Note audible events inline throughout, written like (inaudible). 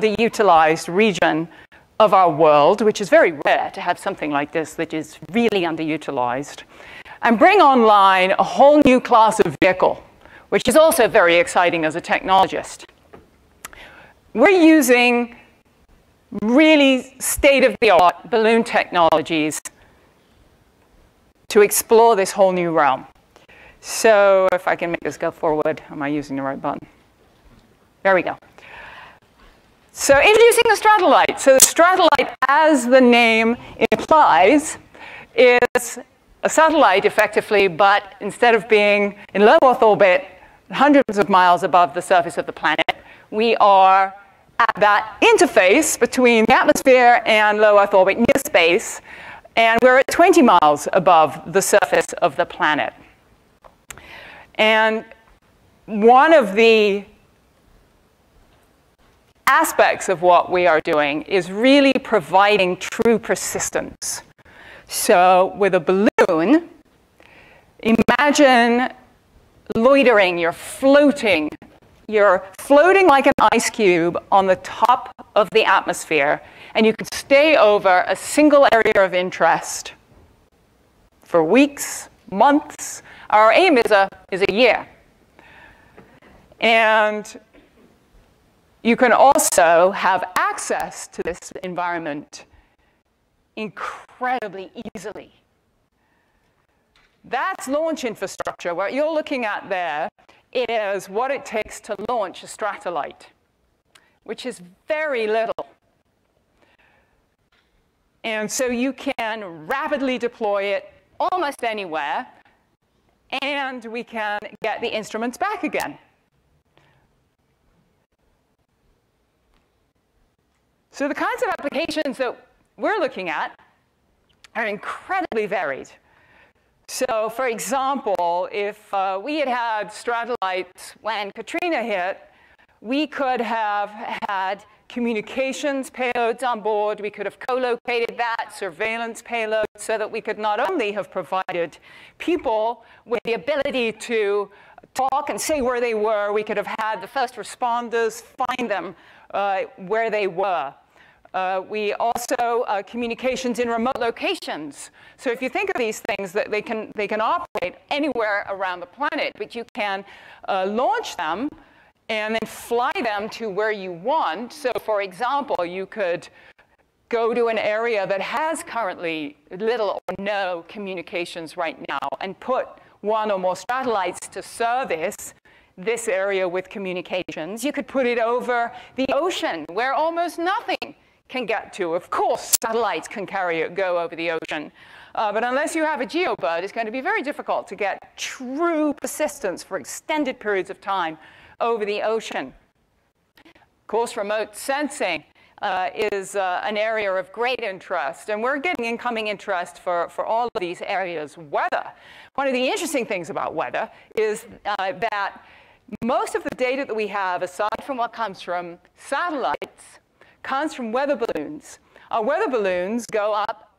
underutilized region of our world, which is very rare to have something like this that is really underutilized, and bring online a whole new class of vehicle, which is also very exciting as a technologist. We're using really state-of-the-art balloon technologies to explore this whole new realm. So if I can make this go forward, am I using the right button? There we go. So introducing the Stratolite. So the Stratolite, as the name implies, is a satellite effectively, but instead of being in low Earth orbit, hundreds of miles above the surface of the planet, we are at that interface between the atmosphere and low Earth orbit near space, and we're at 20 miles above the surface of the planet. And one of the aspects of what we are doing is really providing true persistence. So with a balloon, imagine loitering, you're floating. You're floating like an ice cube on the top of the atmosphere, and you can stay over a single area of interest for weeks, months. Our aim is a, is a year. And you can also have access to this environment incredibly easily. That's launch infrastructure. What you're looking at there is what it takes to launch a Stratolite, which is very little. And so you can rapidly deploy it almost anywhere, and we can get the instruments back again. So the kinds of applications that we're looking at are incredibly varied. So for example, if uh, we had had Stratolites when Katrina hit, we could have had communications payloads on board. We could have co-located that, surveillance payload so that we could not only have provided people with the ability to talk and say where they were, we could have had the first responders find them uh, where they were. Uh, we also uh, communications in remote locations. So if you think of these things, that they can they can operate anywhere around the planet, but you can uh, launch them and then fly them to where you want. So for example, you could go to an area that has currently little or no communications right now and put one or more satellites to service this area with communications. You could put it over the ocean where almost nothing can get to. Of course, satellites can carry it, go over the ocean. Uh, but unless you have a GeoBird, it's going to be very difficult to get true persistence for extended periods of time over the ocean. Of course, remote sensing uh, is uh, an area of great interest, and we're getting incoming interest for, for all of these areas. Weather. One of the interesting things about weather is uh, that most of the data that we have, aside from what comes from satellites, comes from weather balloons. Our weather balloons go up,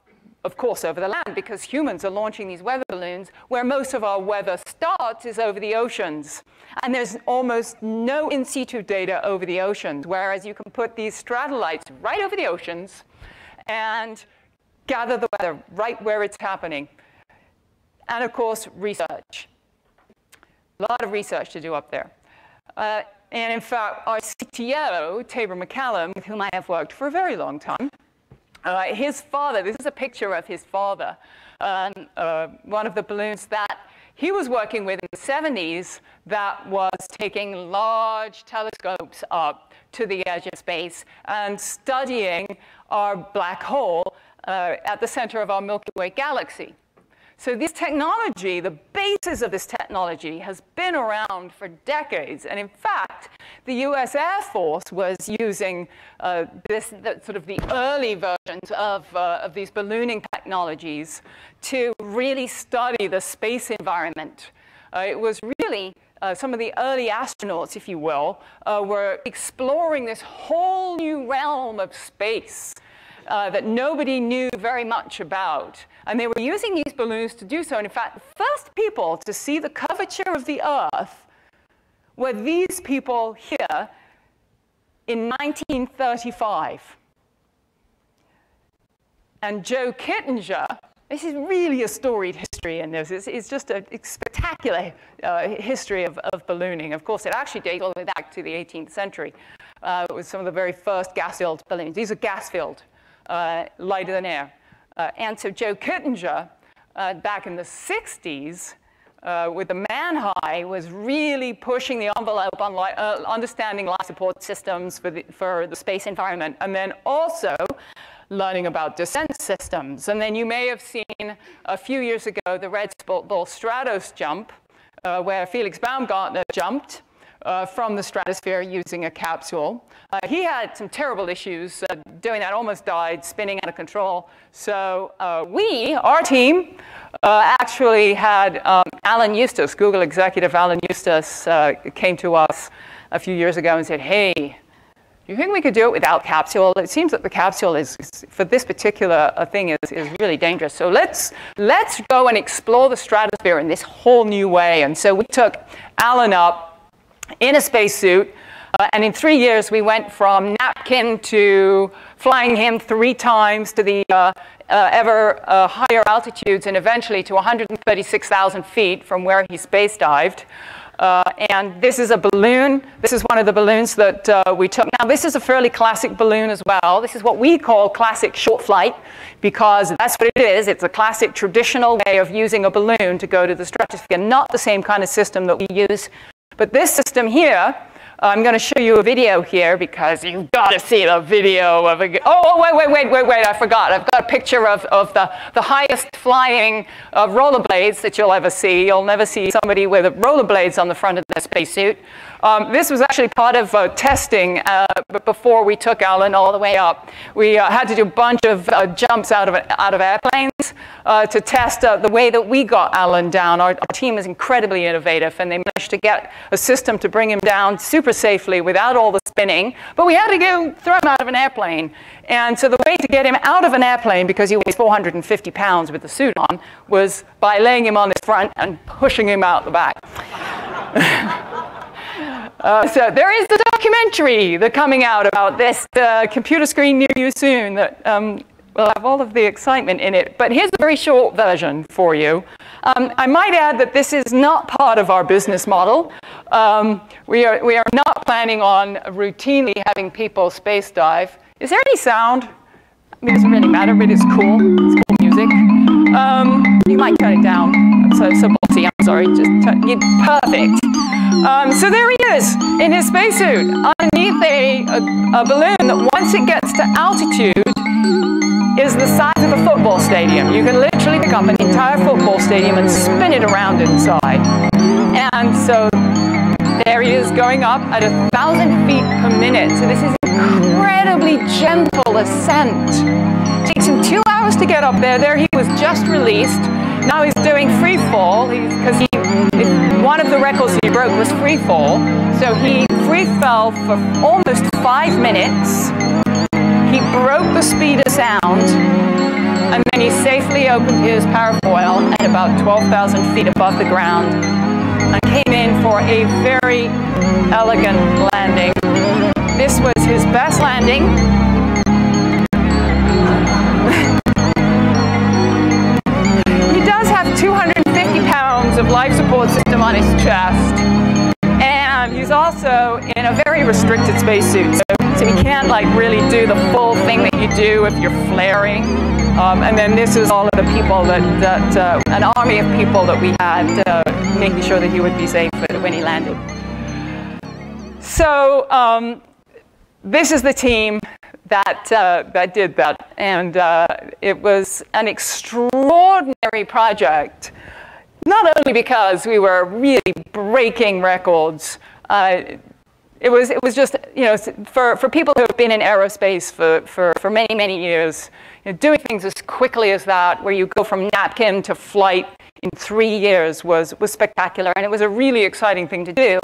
of course, over the land because humans are launching these weather balloons. Where most of our weather starts is over the oceans. And there's almost no in situ data over the oceans, whereas you can put these Stratolites right over the oceans and gather the weather right where it's happening. And of course, research. A lot of research to do up there. Uh, and in fact, our CTO, Taber MacCallum, with whom I have worked for a very long time, uh, his father, this is a picture of his father, um, uh, one of the balloons that he was working with in the 70s that was taking large telescopes up to the edge of space and studying our black hole uh, at the center of our Milky Way galaxy. So this technology, the basis of this technology has been around for decades. And in fact, the US Air Force was using uh, this, the, sort of the early versions of, uh, of these ballooning technologies to really study the space environment. Uh, it was really uh, some of the early astronauts, if you will, uh, were exploring this whole new realm of space uh, that nobody knew very much about. And they were using these balloons to do so. And in fact, the first people to see the curvature of the Earth were these people here in 1935. And Joe Kittinger, this is really a storied history in this. It's, it's just a spectacular uh, history of, of, ballooning. Of course, it actually dates all the way back to the 18th century uh, with some of the very first gas-filled balloons. These are gas-filled, lighter than air. Uh, and so Joe Kittinger, uh, back in the 60s, uh, with the Manhigh was really pushing the envelope on uh, understanding life support systems for the, for the space environment, and then also learning about descent systems. And then you may have seen a few years ago the Red Bull Stratos jump, uh, where Felix Baumgartner jumped uh, from the stratosphere using a capsule. Uh, he had some terrible issues uh, doing that, almost died, spinning out of control. So uh, we, our team, uh, actually had um, Alan Eustace, Google executive Alan Eustace, uh, came to us a few years ago and said, hey, do you think we could do it without capsule? It seems that the capsule is, for this particular thing, is, is really dangerous. So let's, let's go and explore the stratosphere in this whole new way. And so we took Alan up in a spacesuit, uh, and in three years, we went from napkin to flying him three times to the uh, uh, ever uh, higher altitudes and eventually to 136,000 feet from where he space dived. Uh, and this is a balloon. This is one of the balloons that uh, we took. Now, this is a fairly classic balloon as well. This is what we call classic short flight because that's what it is. It's a classic traditional way of using a balloon to go to the stratosphere, not the same kind of system that we use. But this system here I'm going to show you a video here because you've got to see the video of a, oh, oh, wait, wait, wait, wait, wait, I forgot. I've got a picture of, of the, the highest flying uh, rollerblades that you'll ever see. You'll never see somebody with rollerblades on the front of their spacesuit. Um, this was actually part of uh, testing uh, before we took Alan all the way up. We uh, had to do a bunch of uh, jumps out of, out of airplanes uh, to test the way that we got Alan down. Our, our, team is incredibly innovative, and they managed to get a system to bring him down super safely without all the spinning. But we had to go throw him out of an airplane. And so the way to get him out of an airplane, because he weighs 450 pounds with the suit on, was by laying him on his front and pushing him out the back. (laughs) Uh, so there is a documentary that coming out about this uh, computer screen near you soon that um, will have all of the excitement in it. But here's a very short version for you. Um, I might add that this is not part of our business model. Um, we, are, we are not planning on routinely having people space dive. Is there any sound? I mean, it doesn't really matter, but it's cool. It's cool music. Um, you might turn it down. So, so bossy, I'm sorry. Just turn, perfect. Um, so there he is in his spacesuit underneath a, a, a balloon that once it gets to altitude is the size of a football stadium. You can literally pick up an entire football stadium and spin it around inside. And so there he is going up at a thousand feet per minute. So this is incredibly gentle ascent. Takes him two hours to get up there. There he was just released. Now he's doing free fall because he, one of the records he broke was free fall. So he free fell for almost five minutes. He broke the speed of sound, and then he safely opened his parafoil at about 12,000 feet above the ground and came in for a very elegant landing. This was his best landing. (laughs) he does have 250 pounds of life support system on his chest. And he's also in a very restricted spacesuit. So you can't like really do the full thing that you do if you're flaring. Um, and then this is all of the people that, that uh, an army of people that we had uh, making sure that he would be safe when he landed. So um, this is the team that, uh, that did that. And uh, it was an extraordinary project, not only because we were really breaking records, uh, it was, it was just, you know, for, for people who have been in aerospace for, for, for many, many years, you know, doing things as quickly as that, where you go from napkin to flight in three years was, was spectacular. And it was a really exciting thing to do.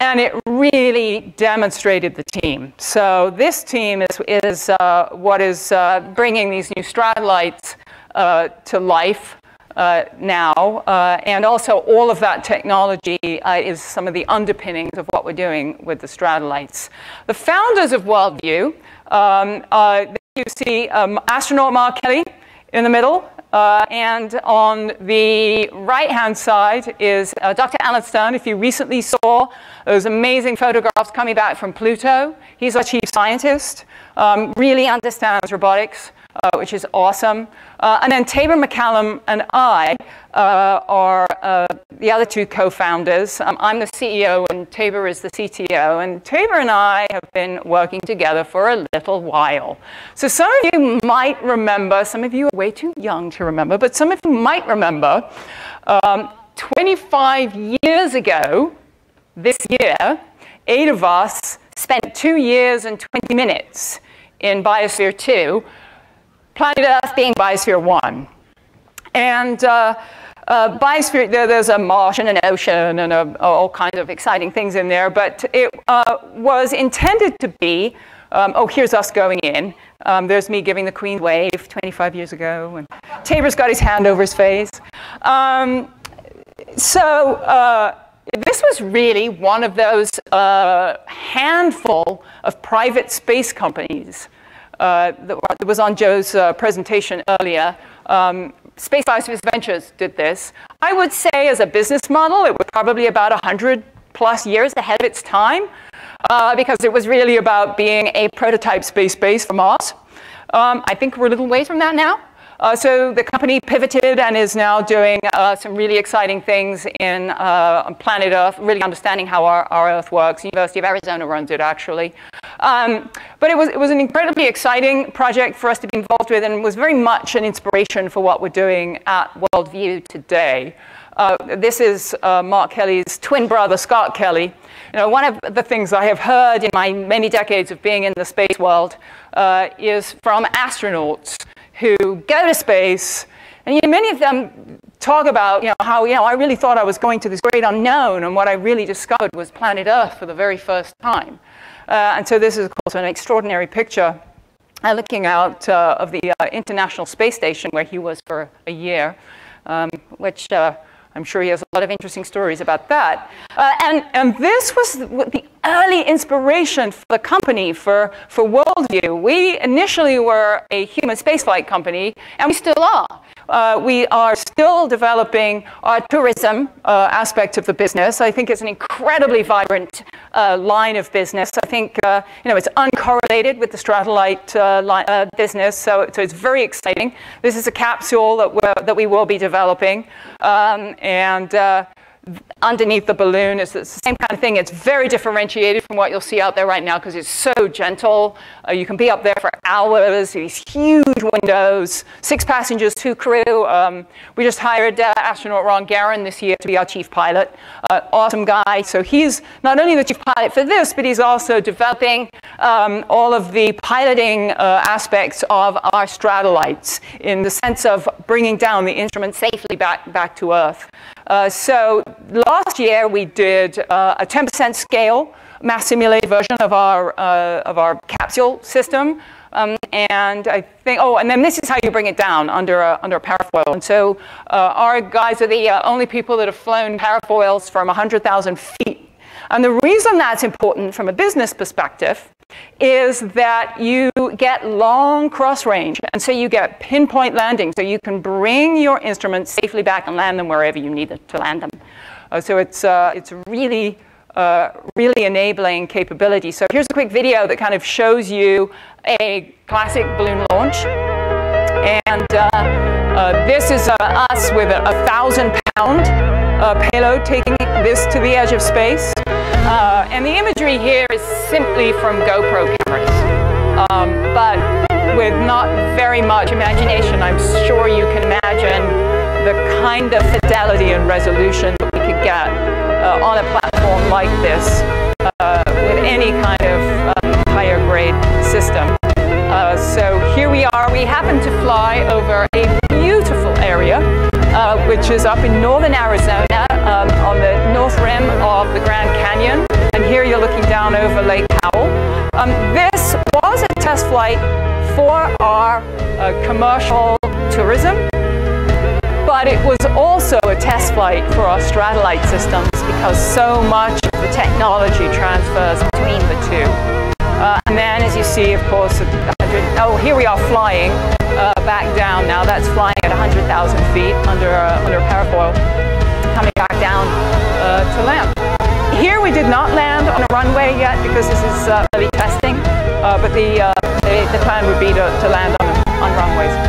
And it really demonstrated the team. So this team is, is uh, what is uh, bringing these new Stratolites uh, to life. Uh, now, uh, and also all of that technology uh, is some of the underpinnings of what we're doing with the Stratolites. The founders of World View, um, uh, you see um, astronaut Mark Kelly in the middle, uh, and on the right-hand side is uh, Dr. Alan Stern. If you recently saw those amazing photographs coming back from Pluto, he's our chief scientist, um, really understands robotics, uh, which is awesome. Uh, and then Taber MacCallum and I uh, are uh, the other two co-founders. Um, I'm the CEO and Taber is the CTO. And Taber and I have been working together for a little while. So some of you might remember, some of you are way too young to remember, but some of you might remember um, 25 years ago, this year, eight of us spent two years and 20 minutes in Biosphere 2 planet Earth being biosphere one. And uh, uh, biosphere, there, there's a marsh and an ocean and a, all kinds of exciting things in there, but it uh, was intended to be, um, oh, here's us going in. Um, there's me giving the Queen wave 25 years ago, and Taber's got his hand over his face. Um, so uh, this was really one of those uh, handful of private space companies that was on Joe's uh, presentation earlier. Um, Space Biospheres Ventures did this. I would say as a business model, it was probably about 100 plus years ahead of its time uh, because it was really about being a prototype space base for Mars. Um, I think we're a little ways from that now. Uh, so the company pivoted and is now doing uh, some really exciting things in uh, planet Earth, really understanding how our, our, Earth works. University of Arizona runs it, actually. Um, but it was, it was an incredibly exciting project for us to be involved with and was very much an inspiration for what we're doing at World View today. Uh, this is uh, Mark Kelly's twin brother, Scott Kelly. You know, one of the things I have heard in my many decades of being in the space world uh, is from astronauts who go to space, and you know, many of them talk about you know, how you know, I really thought I was going to this great unknown, and what I really discovered was planet Earth for the very first time. Uh, and so this is, of course, an extraordinary picture uh, looking out uh, of the uh, International Space Station where he was for a year, um, which uh, I'm sure he has a lot of interesting stories about that. Uh, and, and this was the early inspiration for the company, for, for World View. We initially were a human spaceflight company, and we still are. Uh, we are still developing our tourism uh, aspect of the business. I think it's an incredibly vibrant uh, line of business. I think uh, you know it's uncorrelated with the Stratolite uh, uh, business, so, so it's very exciting. This is a capsule that, that we will be developing, um, and underneath the balloon is the same kind of thing. It's very differentiated from what you'll see out there right now because it's so gentle. Uh, you can be up there for hours, these huge windows, six passengers, two crew. Um, we just hired uh, astronaut Ron Garan this year to be our chief pilot. Uh, awesome guy. So he's not only the chief pilot for this, but he's also developing um, all of the piloting uh, aspects of our Stratolites in the sense of bringing down the instrument safely back, back to Earth. Uh, so last year we did uh, a 10% scale mass simulated version of our, uh, of our capsule system. Um, and I think, oh, and then this is how you bring it down under a, under a parafoil. And so uh, our guys are the uh, only people that have flown parafoils from 100,000 feet. And the reason that's important from a business perspective is that you get long cross range. And so you get pinpoint landing. So you can bring your instruments safely back and land them wherever you need to land them. Uh, so it's, uh, it's really, uh, really enabling capability. So here's a quick video that kind of shows you a classic balloon launch. And uh, uh, this is uh, us with a, a thousand pound payload taking this to the edge of space. Uh, and the imagery here is simply from GoPro cameras. Um, but with not very much imagination, I'm sure you can imagine the kind of fidelity and resolution that we could get uh, on a platform like this uh, with any kind of um, higher grade system. Uh, so here we are. We happen to fly over a beautiful area, uh, which is up in northern Arizona um, on the north rim of the Grand Canyon. And here you're looking down over Lake Powell. Um, this was a test flight for our uh, commercial tourism but it was also a test flight for our Stratolite systems because so much of the technology transfers between the two. Uh, and then, as you see, of course, oh, here we are flying uh, back down now. That's flying at 100,000 feet under, uh, under parafoil, coming back down uh, to land. Here we did not land on a runway yet because this is uh, early testing, uh, but the, the, the, plan would be to, to land on, on runways.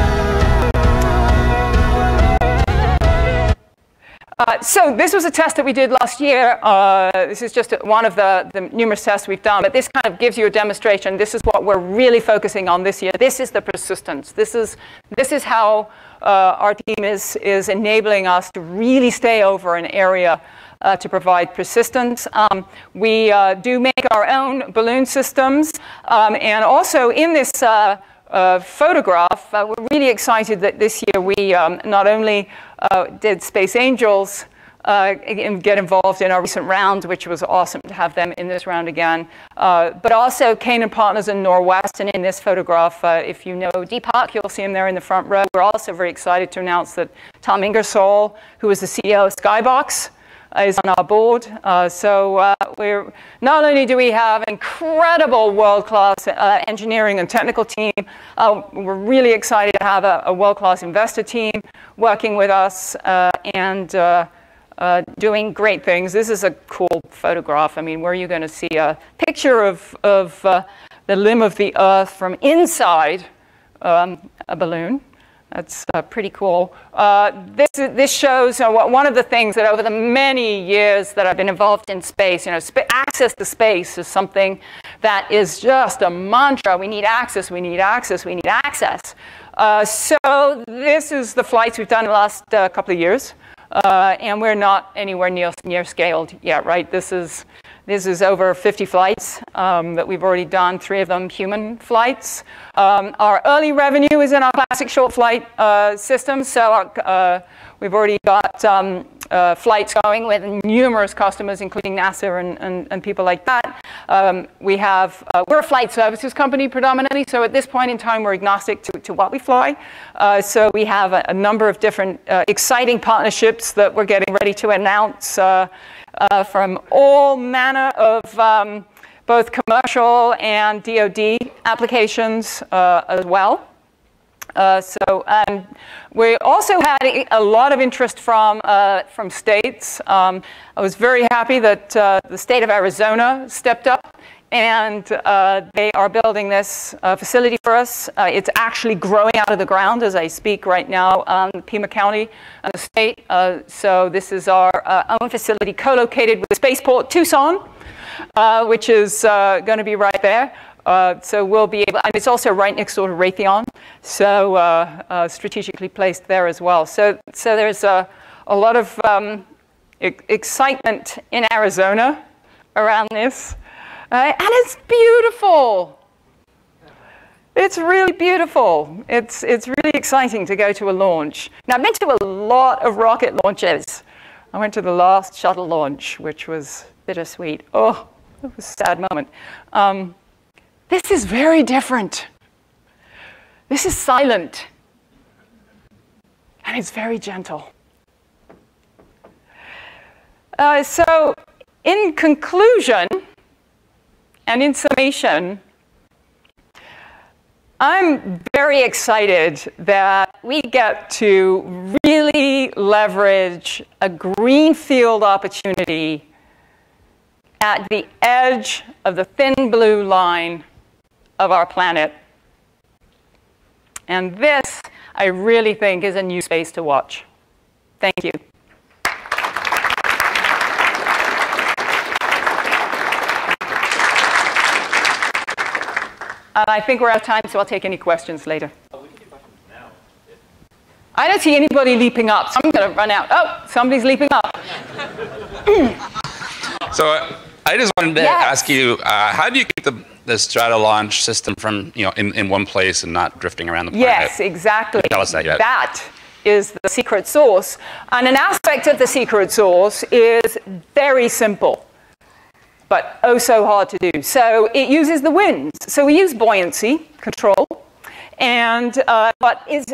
Uh, so this was a test that we did last year. Uh, this is just one of the, the, numerous tests we've done, but this kind of gives you a demonstration. This is what we're really focusing on this year. This is the persistence. This is, this is how uh, our team is, is enabling us to really stay over an area uh, to provide persistence. Um, we uh, do make our own balloon systems, um, and also in this uh, uh, photograph, uh, we're really excited that this year we um, not only uh, did Space Angels uh, get involved in our recent round, which was awesome to have them in this round again. Uh, but also Canaan Partners and Norwest, and in this photograph, uh, if you know Deepak, you'll see him there in the front row. We're also very excited to announce that Tom Ingersoll, who is the CEO of Skybox, is on our board. Uh, so uh, we're, not only do we have incredible world-class uh, engineering and technical team, uh, we're really excited to have a, a world-class investor team working with us uh, and uh, doing great things. This is a cool photograph. I mean, where are you going to see a picture of, of the limb of the Earth from inside um, a balloon? That's uh, pretty cool. Uh, this, this shows uh, one of the things that over the many years that I've been involved in space, you know, sp access to space is something that is just a mantra. We need access, we need access, we need access. Uh, so this is the flights we've done in the last uh, couple of years. Uh, and we're not anywhere near, near scaled yet, right? This is, this is over 50 flights um, that we've already done, three of them human flights. Um, our early revenue is in our classic short flight uh, system, so our, uh, we've already got um, uh, flights going with numerous customers, including NASA and, and, and people like that. Um, we have, uh, we're a flight services company predominantly, so at this point in time, we're agnostic to, to what we fly. Uh, so we have a, a number of different uh, exciting partnerships that we're getting ready to announce uh, from all manner of um, both commercial and DoD applications uh, as well. Uh, so um, we also had a lot of interest from, uh, from states. Um, I was very happy that uh, the state of Arizona stepped up and uh, they are building this uh, facility for us. Uh, it's actually growing out of the ground as I speak right now, um, Pima County and the state. Uh, so this is our uh, own facility co-located with Spaceport Tucson, uh, which is going to be right there. so we'll be able, and it's also right next door to Raytheon, so strategically placed there as well. So, so there's a, a lot of um, e excitement in Arizona around this. Right? And it's beautiful. It's really beautiful. It's, it's really exciting to go to a launch. Now, I've been to a lot of rocket launches. I went to the last shuttle launch, which was bittersweet. Oh, it was a sad moment. Um, this is very different. This is silent. And it's very gentle. Uh, so, in conclusion, and in summation, I'm very excited that we get to really leverage a greenfield opportunity at the edge of the thin blue line of our planet. And this, I really think, is a new space to watch. Thank you. Uh, I think we're out of time, so I'll take any questions later. I don't see anybody leaping up, so I'm going to run out. Oh, somebody's leaping up. so uh, I just wanted to yes. ask you, uh, how do you keep the, the Stratolite system from, you know, in, in one place and not drifting around the planet? Yes, exactly. Tell us that yet. That is the secret sauce. And an aspect of the secret sauce is very simple but oh so hard to do. So it uses the winds. So we use buoyancy control, and uh, but is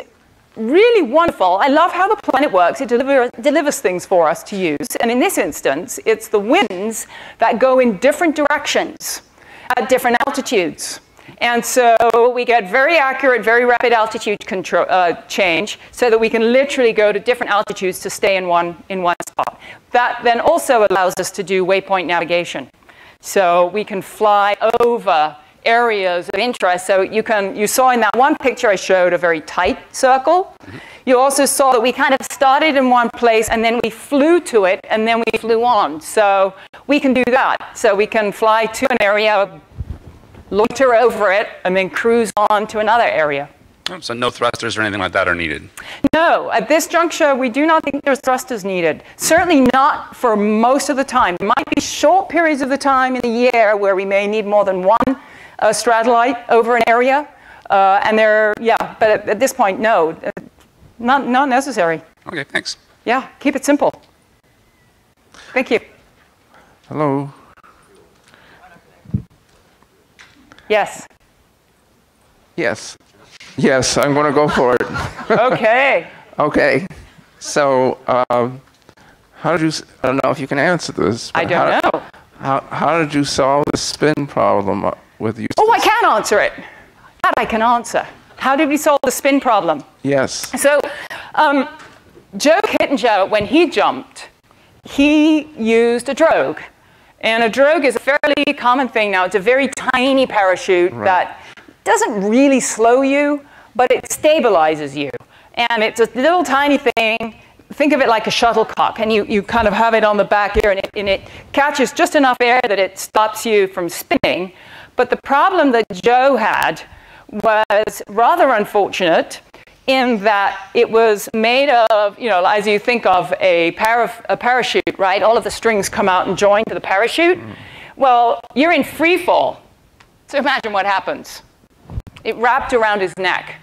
really wonderful. I love how the planet works. It deliver, delivers things for us to use. And in this instance, it's the winds that go in different directions at different altitudes. And so we get very accurate, very rapid altitude control, uh, change so that we can literally go to different altitudes to stay in one, in one spot. That then also allows us to do waypoint navigation. So we can fly over areas of interest. So you, can, you saw in that one picture I showed a very tight circle. Mm -hmm. You also saw that we kind of started in one place and then we flew to it and then we flew on. So we can do that. So we can fly to an area, loiter over it, and then cruise on to another area. So no thrusters or anything like that are needed? No. At this juncture, we do not think there's thrusters needed. Certainly not for most of the time. There might be short periods of the time in the year where we may need more than one uh, stratolite over an area. Uh, and there, yeah, but at, at, this point, no. Uh, not, not necessary. Okay, thanks. Yeah, keep it simple. Thank you. Hello. Yes. Yes. Yes, I'm going to go for it. (laughs) okay. okay. So, um, how did you? I don't know if you can answer this. I don't how, know. How, how did you solve the spin problem uh, with you? Oh, I can answer it. That I can answer. How did we solve the spin problem? Yes. So, um, Joe Kittinger, when he jumped, he used a drogue. And a drogue is a fairly common thing now. It's a very tiny parachute right. that doesn't really slow you, but it stabilizes you. And it's a little tiny thing. Think of it like a shuttlecock, and you, you kind of have it on the back here, and it, and it catches just enough air that it stops you from spinning. But the problem that Joe had was rather unfortunate in that it was made of, you know, as you think of a, para a parachute, right? All of the strings come out and join to the parachute. Mm. Well, you're in free fall. So imagine what happens. It wrapped around his neck.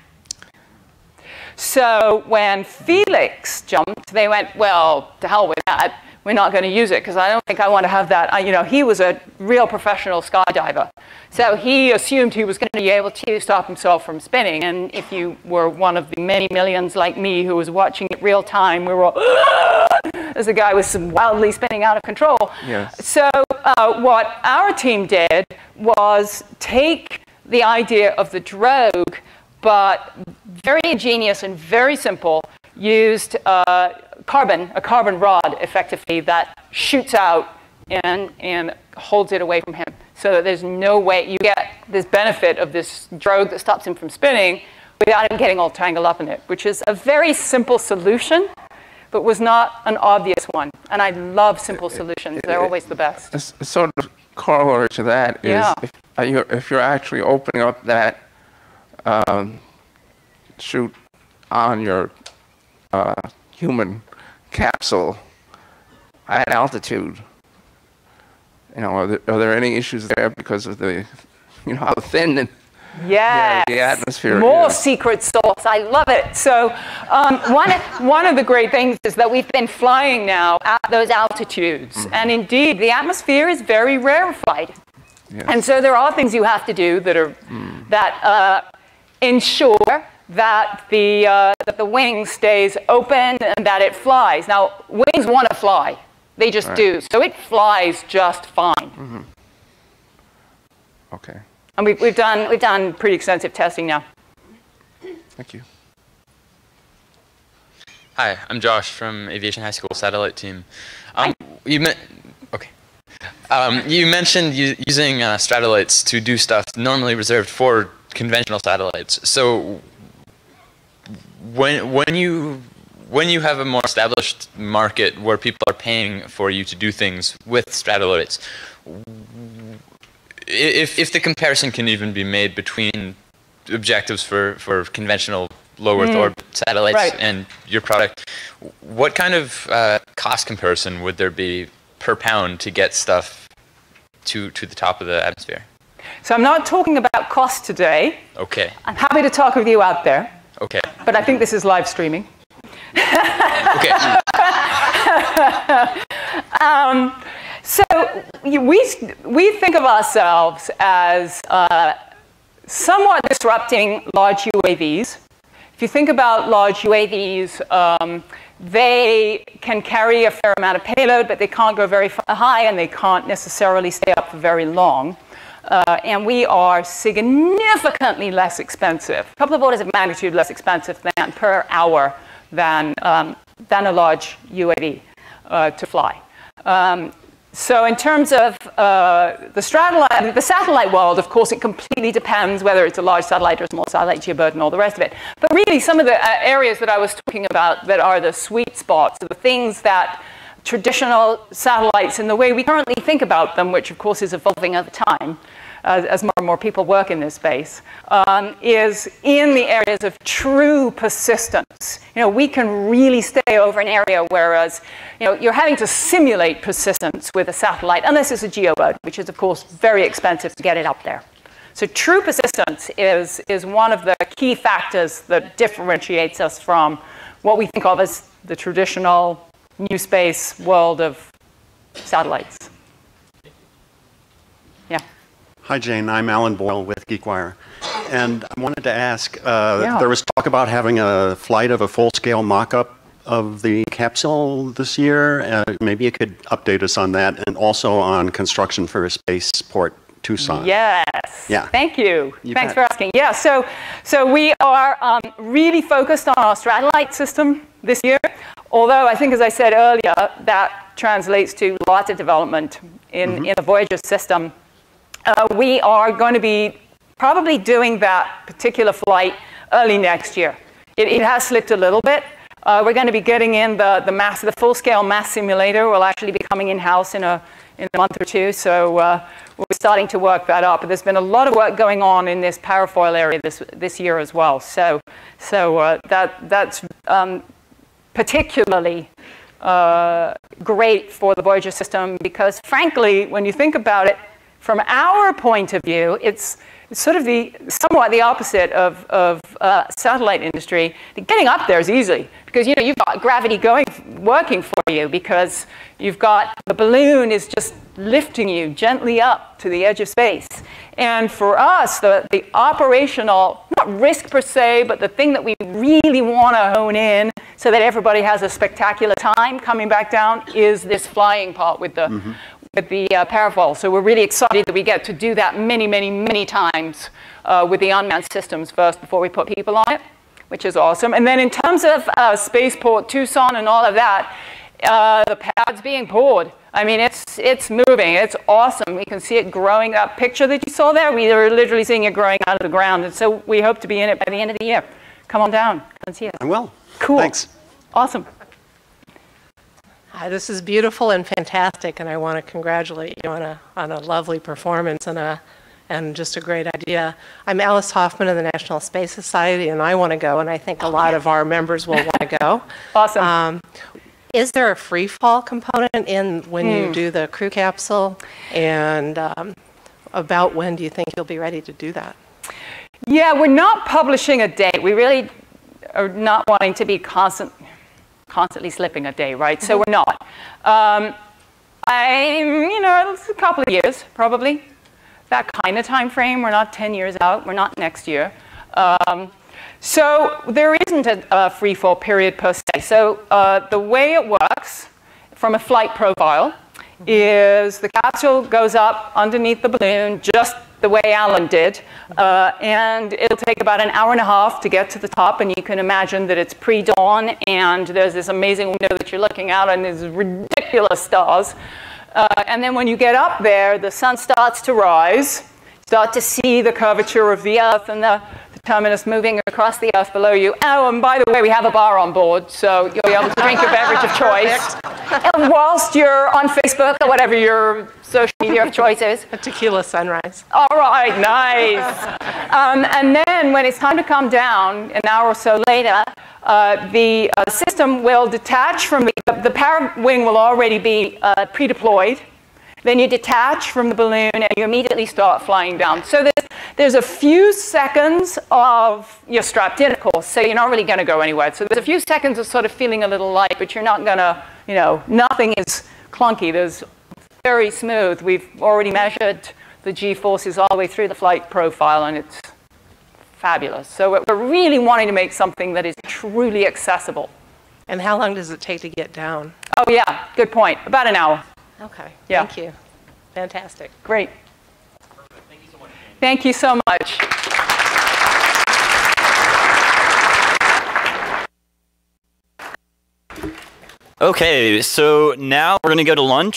So when Felix jumped, they went, well, to hell with that we're not going to use it because I don't think I want to have that. I, you know, he was a real professional skydiver. So he assumed he was going to be able to stop himself from spinning. And if you were one of the many millions like me who was watching it real time, we were all, as the guy was wildly spinning out of control. Yes. So uh, what our team did was take the idea of the drogue, but very ingenious and very simple, used uh, carbon, a carbon rod, effectively, that shoots out and, and holds it away from him. So that there's no way you get this benefit of this drogue that stops him from spinning without him getting all tangled up in it, which is a very simple solution, but was not an obvious one. And I love simple solutions. They're always the best. A sort of corollary to that is yeah. if, uh, you're, if, you're, actually opening up that um, chute on your uh, human capsule at altitude. You know, are there, are there any issues there because of the, you know, how thin and Yes. Yeah, the atmosphere. More yeah. secret sauce. I love it. So um, one, one of the great things is that we've been flying now at those altitudes. Mm -hmm. And indeed, the atmosphere is very rarefied. Yes. And so there are things you have to do that, are, mm. that uh, ensure that the, uh, that the wing stays open and that it flies. Now, wings want to fly. They just right. do. So it flies just fine. Mm -hmm. Okay. And we've, we've, done, we've done pretty extensive testing now. Thank you. Hi, I'm Josh from Aviation High School Satellite Team. Um, you meant, okay. Um, you mentioned using uh, Stratolites to do stuff normally reserved for conventional satellites. So when when you when you have a more established market where people are paying for you to do things with Stratolites, if if the comparison can even be made between objectives for for conventional low Earth mm. orbit satellites right. and your product, what kind of uh, cost comparison would there be per pound to get stuff to to the top of the atmosphere? So I'm not talking about cost today. Okay. I'm happy to talk with you out there. Okay. But I think this is live streaming. okay. (laughs) um, so we, we think of ourselves as uh, somewhat disrupting large UAVs If you think about large UAVs, um, they can carry a fair amount of payload, but they can't go very high and they can't necessarily stay up for very long. Uh, and we are significantly less expensive, a couple of orders of magnitude less expensive than per hour than, um, than a large UAV uh, to fly. Um, so in terms of uh, the, satellite, the satellite world, of course, it completely depends whether it's a large satellite or a small satellite, GeoBird and all the rest of it. But really, some of the uh, areas that I was talking about that are the sweet spots, the things that traditional satellites in the way we currently think about them, which of course is evolving over time, uh, as more and more people work in this space, um, is in the areas of true persistence. You know, we can really stay over an area, whereas, you know, you're having to simulate persistence with a satellite, unless it's a geobird, which is, of course, very expensive to get it up there. So true persistence is, is one of the key factors that differentiates us from what we think of as the traditional new space world of satellites. Yeah. Hi, Jane. I'm Alan Boyle with GeekWire. And I wanted to ask, uh, Yeah. there was talk about having a flight of a full-scale mock-up of the capsule this year. Uh, maybe you could update us on that and also on construction for a spaceport Tucson. Yes. Yeah. Thank you. You Thanks bet. for asking. Yeah, so, so we are um, really focused on our satellite system this year. Although I think, as I said earlier, that translates to lots of development in, Mm-hmm. in the Voyager system. Uh, we are going to be probably doing that particular flight early next year. It, it has slipped a little bit. Uh, we're going to be getting in the, the mass, the full-scale mass simulator will actually be coming in-house in a, in a month or two, so uh, we're starting to work that up. But there's been a lot of work going on in this parafoil area this, this year as well. So, so uh, that, that's um, particularly uh, great for the Voyager system because, frankly, when you think about it, from our point of view, it's, it's sort of the somewhat the opposite of, of uh, satellite industry. Getting up there is easy because you know you've got gravity going working for you because you've got the balloon is just lifting you gently up to the edge of space. And for us, the, the operational, not risk per se, but the thing that we really want to hone in so that everybody has a spectacular time coming back down is this flying part with the, with the uh. So we're really excited that we get to do that many, many, many times uh, with the unmanned systems first before we put people on it, which is awesome. And then in terms of uh, Spaceport Tucson and all of that, uh, the pad's being poured. I mean, it's, it's moving. It's awesome. We can see it growing. That picture that you saw there, we are literally seeing it growing out of the ground. And so we hope to be in it by the end of the year. Come on down. Come and see us. I will. Cool. Thanks. Awesome. Hi, this is beautiful and fantastic, and I want to congratulate you on a, on a lovely performance and, a, and just a great idea. I'm Alice Hoffman of the National Space Society, and I want to go, and I think a lot of our members will want to go. (laughs) Awesome. Um, is there a free fall component in when Hmm. you do the crew capsule? And um, about when do you think you'll be ready to do that? Yeah, we're not publishing a date. We really are not wanting to be constant, constantly slipping a day, right? So we're not. Um, I'm, you know, it's a couple of years, probably. That kind of time frame. We're not 10 years out. We're not next year. Um, so there isn't a, a free fall period per se. So uh, the way it works from a flight profile is the capsule goes up underneath the balloon just the way Alan did, uh, and it'll take about an hour and a half to get to the top, and you can imagine that it's pre-dawn, and there's this amazing window that you're looking out, and there's ridiculous stars. Uh, and then when you get up there, the sun starts to rise, start to see the curvature of the Earth and the terminus moving across the Earth below you. Oh, and by the way, we have a bar on board, so you'll be able to drink your beverage of choice. And whilst you're on Facebook or whatever your social media of choice is, A tequila sunrise. all right, nice. Um, and then when it's time to come down, an hour or so later, uh, the uh, system will detach from the, the power wing will already be uh, pre-deployed. Then you detach from the balloon and you immediately start flying down. So there's, there's a few seconds of, you're strapped in, of course, so you're not really going to go anywhere. So there's a few seconds of sort of feeling a little light, but you're not going to, you know, nothing is clunky. There's very smooth. We've already measured the g-forces all the way through the flight profile, and it's fabulous. So we're really wanting to make something that is truly accessible. And how long does it take to get down? Oh, yeah, good point. About an hour. Okay, yeah. thank you. Fantastic. Great. Thank you so much. Okay, so now we're going to go to lunch.